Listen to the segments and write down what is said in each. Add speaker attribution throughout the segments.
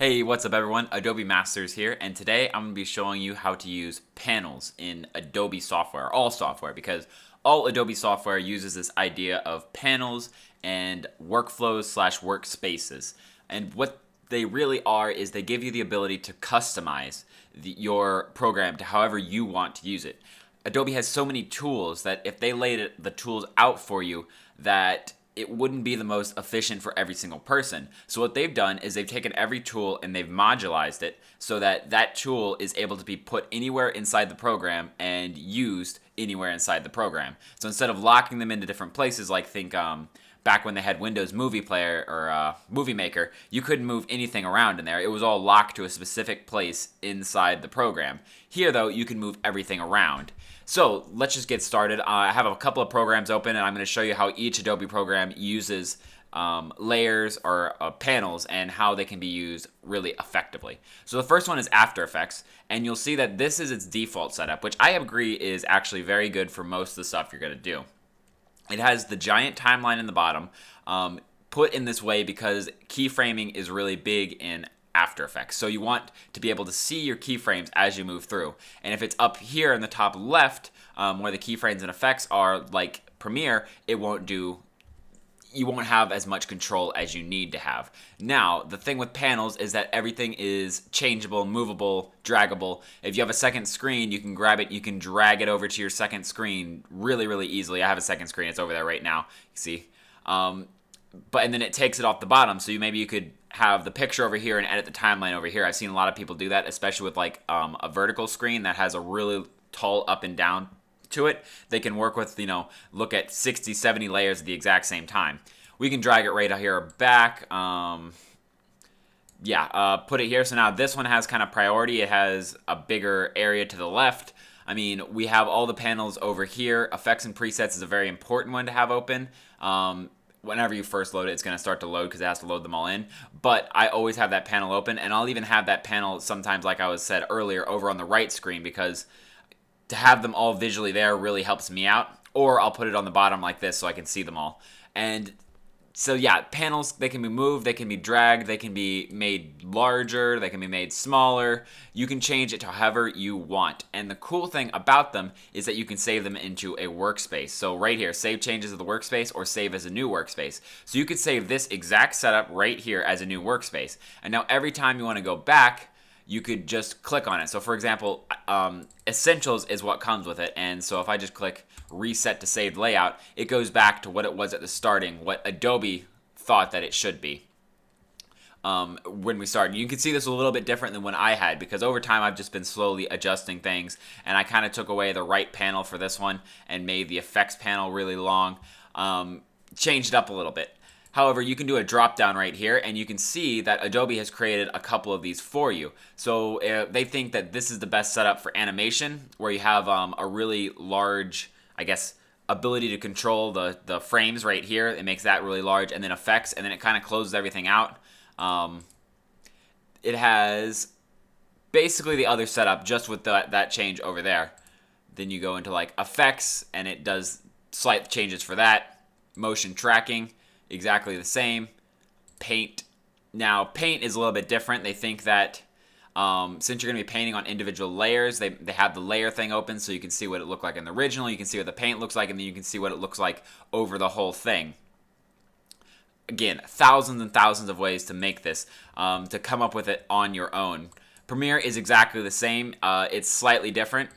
Speaker 1: Hey, what's up everyone? Adobe Masters here, and today I'm to be showing you how to use panels in Adobe software, all software, because all Adobe software uses this idea of panels and workflows slash workspaces. And what they really are is they give you the ability to customize the, your program to however you want to use it. Adobe has so many tools that if they laid the tools out for you, that it wouldn't be the most efficient for every single person. So what they've done is they've taken every tool and they've modularized it so that that tool is able to be put anywhere inside the program and used anywhere inside the program. So instead of locking them into different places, like think um, back when they had Windows Movie Player or uh, Movie Maker, you couldn't move anything around in there. It was all locked to a specific place inside the program. Here, though, you can move everything around. So let's just get started. Uh, I have a couple of programs open, and I'm going to show you how each Adobe program uses um, layers or uh, panels and how they can be used really effectively. So the first one is After Effects, and you'll see that this is its default setup, which I agree is actually very good for most of the stuff you're going to do. It has the giant timeline in the bottom, um, put in this way because keyframing is really big in after Effects. So you want to be able to see your keyframes as you move through. And if it's up here in the top left, um, where the keyframes and effects are like Premiere, it won't do you won't have as much control as you need to have. Now, the thing with panels is that everything is changeable, movable, draggable. If you have a second screen, you can grab it, you can drag it over to your second screen really, really easily. I have a second screen, it's over there right now, you see. Um, but and then it takes it off the bottom, so you maybe you could have the picture over here and edit the timeline over here. I've seen a lot of people do that, especially with like um, a vertical screen that has a really tall up and down to it, they can work with, you know, look at 60, 70 layers at the exact same time. We can drag it right here back. Um, yeah, uh, put it here. So now this one has kind of priority. It has a bigger area to the left. I mean, we have all the panels over here. Effects and presets is a very important one to have open. Um, whenever you first load it, it's going to start to load because it has to load them all in. But I always have that panel open, and I'll even have that panel sometimes, like I was said earlier, over on the right screen because to have them all visually there really helps me out. Or I'll put it on the bottom like this so I can see them all. And so yeah, panels, they can be moved, they can be dragged, they can be made larger, they can be made smaller. You can change it to however you want. And the cool thing about them is that you can save them into a workspace. So right here, save changes of the workspace or save as a new workspace. So you could save this exact setup right here as a new workspace. And now every time you want to go back, you could just click on it. So for example, um, Essentials is what comes with it. And so if I just click Reset to Saved Layout, it goes back to what it was at the starting, what Adobe thought that it should be. Um, when we started. You can see this a little bit different than when I had because over time I've just been slowly adjusting things and I kind of took away the right panel for this one and made the effects panel really long. Um, changed up a little bit. However, you can do a drop down right here and you can see that Adobe has created a couple of these for you. So uh, they think that this is the best setup for animation where you have um, a really large, I guess, ability to control the, the frames right here. It makes that really large and then effects and then it kind of closes everything out. Um, it has basically the other setup just with the, that change over there. Then you go into like effects and it does slight changes for that. Motion tracking exactly the same. Paint. Now, paint is a little bit different. They think that um, since you're going to be painting on individual layers, they, they have the layer thing open so you can see what it looked like in the original, you can see what the paint looks like, and then you can see what it looks like over the whole thing. Again, thousands and thousands of ways to make this, um, to come up with it on your own. Premiere is exactly the same. Uh, it's slightly different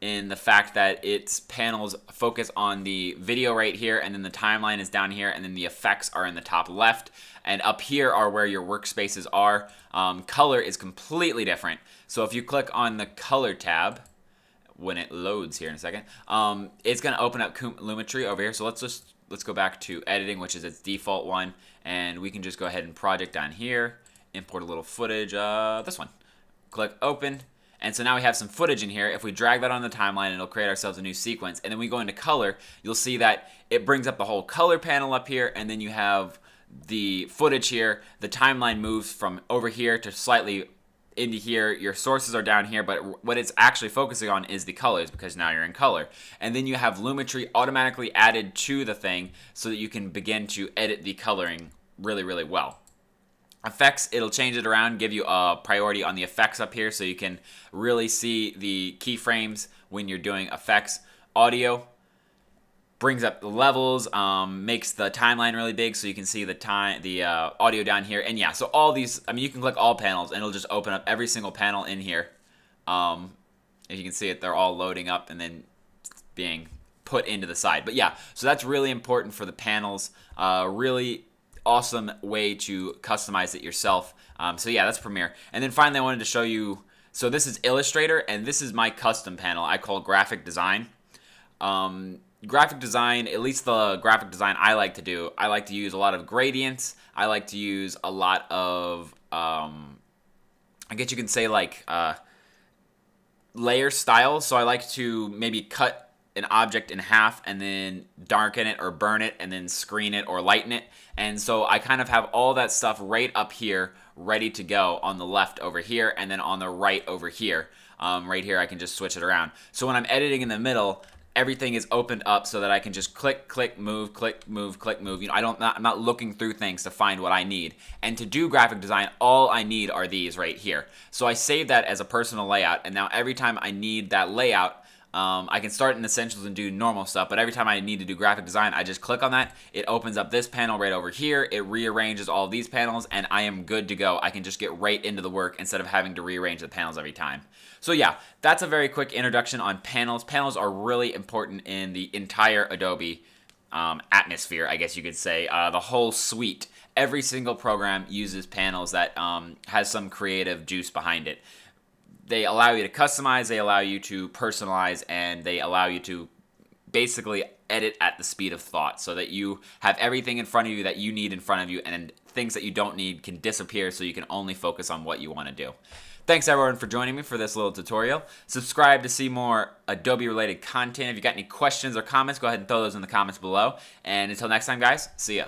Speaker 1: in the fact that its panels focus on the video right here and then the timeline is down here and then the effects are in the top left and up here are where your workspaces are. Um, color is completely different. So if you click on the color tab, when it loads here in a second, um, it's going to open up Lumetri over here. So let's just let's go back to editing, which is its default one, and we can just go ahead and project down here, import a little footage, uh, this one. Click open, and so now we have some footage in here. If we drag that on the timeline, it'll create ourselves a new sequence. And then we go into color, you'll see that it brings up the whole color panel up here, and then you have the footage here. The timeline moves from over here to slightly into here. Your sources are down here, but what it's actually focusing on is the colors because now you're in color. And then you have Lumetri automatically added to the thing so that you can begin to edit the coloring really, really well. Effects it'll change it around give you a priority on the effects up here so you can really see the keyframes when you're doing effects. Audio brings up the levels um, makes the timeline really big so you can see the time the uh, audio down here. And yeah so all these i mean you can click all panels and it'll just open up every single panel in here. Um, as you can see it they're all loading up and then being put into the side. But yeah so that's really important for the panels. Uh, really awesome way to customize it yourself. Um, so yeah, that's Premiere. And then finally, I wanted to show you. So this is Illustrator, and this is my custom panel. I call graphic design. Um, graphic design, at least the graphic design I like to do, I like to use a lot of gradients. I like to use a lot of, um, I guess you can say like uh, layer styles. So I like to maybe cut an object in half and then darken it or burn it and then screen it or lighten it. And so I kind of have all that stuff right up here ready to go on the left over here and then on the right over here. Um, right here I can just switch it around. So when I'm editing in the middle, everything is opened up so that I can just click, click, move, click, move, click, move. You know, I don't, not, I'm not looking through things to find what I need. And to do graphic design, all I need are these right here. So I save that as a personal layout, and now every time I need that layout, um, I can start in Essentials and do normal stuff, but every time I need to do graphic design, I just click on that. It opens up this panel right over here. It rearranges all these panels, and I am good to go. I can just get right into the work instead of having to rearrange the panels every time. So yeah, that's a very quick introduction on panels. Panels are really important in the entire Adobe um, atmosphere, I guess you could say. Uh, the whole suite, every single program uses panels that um, has some creative juice behind it they allow you to customize, they allow you to personalize, and they allow you to basically edit at the speed of thought so that you have everything in front of you that you need in front of you and things that you don't need can disappear so you can only focus on what you want to do. Thanks everyone for joining me for this little tutorial. Subscribe to see more Adobe related content. If you got any questions or comments, go ahead and throw those in the comments below. And until next time guys, see ya.